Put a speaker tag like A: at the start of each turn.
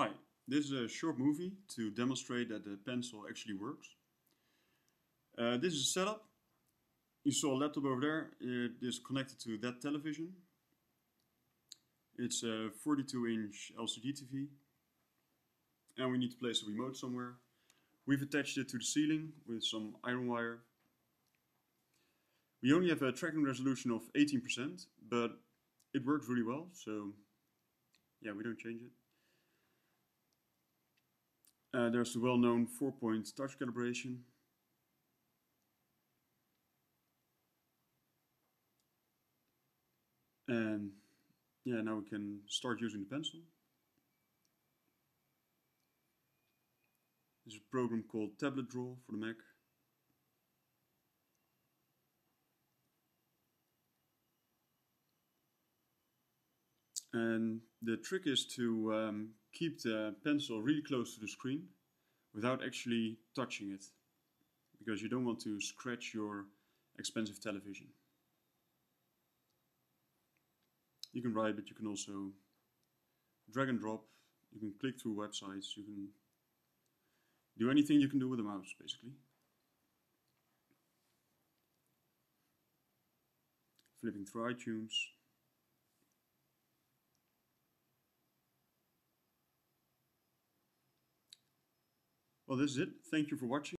A: Hi, this is a short movie to demonstrate that the Penciil actually works. Uh, this is a setup. You saw a laptop over there. It is connected to that television. It's a 42 inch LCD TV. And we need to place a Wiimote somewhere. We've attached it to the ceiling with some iron wire. We only have a tracking resolution of 18%, but it works really well, so yeah, we don't change it. Uh, there's the well-known four-point touch calibration. And yeah, now we can start using the Penciil. There's a program called Tablet Draw for the Mac. And the trick is to um, keep the Penciil really close to the screen without actually touching it because you don't want to scratch your expensive television. You can write, but you can also drag and drop, you can click through websites, you can do anything you can do with a mouse basically. Flipping through iTunes, Well, this is it. Thank you for watching.